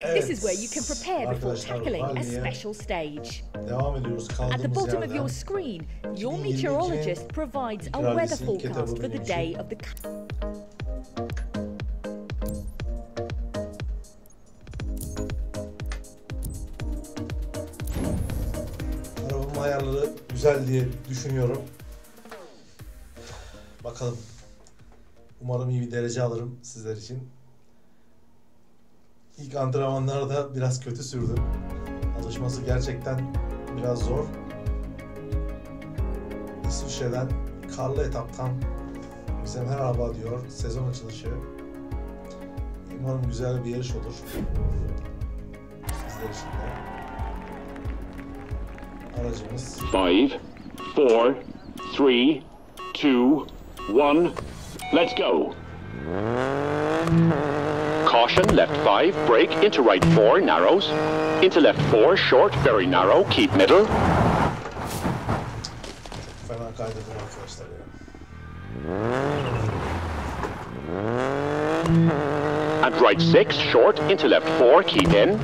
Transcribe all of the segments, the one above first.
This is where you can prepare before tackling a special stage. Devam ediyoruz At the bottom of your screen, your 2022 meteorologist provides a weather forecast for the day of the Arabamın ayarları güzel diye düşünüyorum. Bakalım. Umarım iyi bir derece alırım sizler için. İlk antrenmanlarda biraz kötü sürdüm. Alışması gerçekten biraz zor. İsviçre'den karlı etaptan bize merhaba diyor sezon açılışı. Umarım güzel bir yarış olur. Sizler için de. Aracımız Five, four, three, two, one. Let's go. Caution, left five, brake, into right four, narrows. Into left four, short, very narrow, keep middle. And right six, short, into left four, keep in.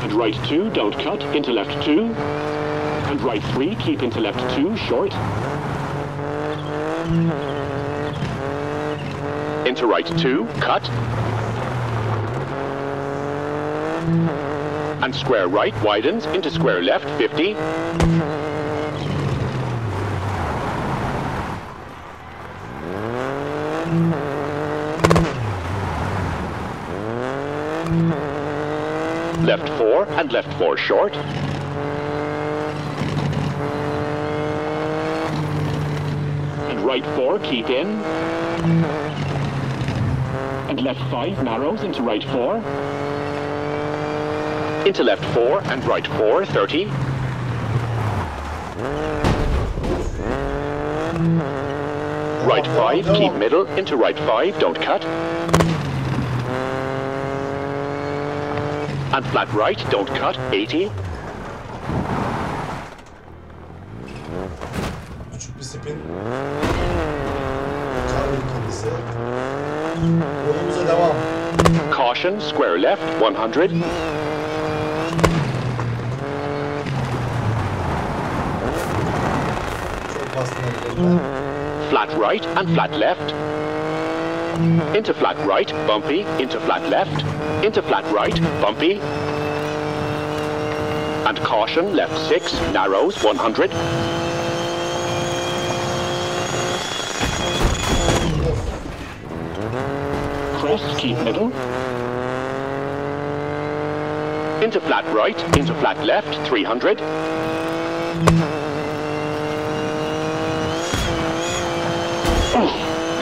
And right two, don't cut, into left two. And right three, keep into left two, short. Into right two, cut. And square right widens, into square left, 50. Left four and left four short. And right four, keep in. And left five narrows into right four. Into left four and right four, 30. Right five, keep middle. Into right five, don't cut. And flat right, don't cut, 80. Küçük bir spin. Karlı kendisi. Devam. Caution, square left, 100. Çok bastım ellerine. Flat right and flat left. Into flat right, bumpy. Into flat left. Into flat right, bumpy. And caution, left 6, narrows, 100. Crest, keep middle. Into flat right, into flat left, 300.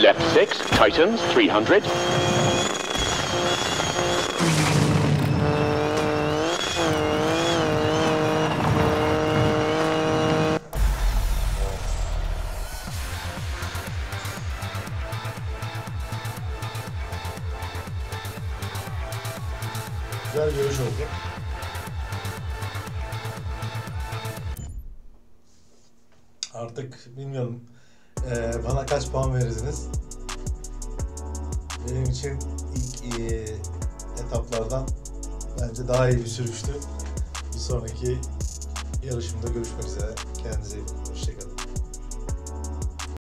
Left 6, tightens, 300. Güzel bir yarış oldu. Artık bilmiyorum eee, bana kaç puan verirsiniz. Benim için ilk eee, etaplardan bence daha iyi bir sürüştü. Bir sonraki yarışımda görüşmek üzere. Kendinize iyi bakın.